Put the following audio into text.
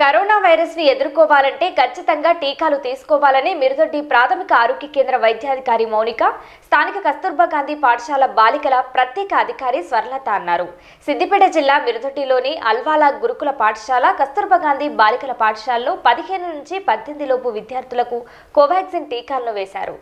Corona వైరస్ని ఎదుర్కోవాలంటే ఖచ్చితంగా టీకాలు తీసుకోవాలని మిరుదొడ్డి ప్రాథమిక ఆరోగ్య కేంద్ర వైద్యాధికారి మౌనిక స్థానిక కస్తూర్బా గాంధీ పాఠశాల బాలికల ప్రత్యేక అధికారి స్వర్లత అన్నారు. సిద్దిపేట జిల్లా మిరుదొడ్డిలోని అల్వాలా గురుకుల పాఠశాల కస్తూర్బా గాంధీ బాలికల పాఠశాలలో పదిహేను నుంచి పద్దెనిమిది లోపు విద్యార్థులకు కోవాక్సిన్ టీకాలను వేశారు.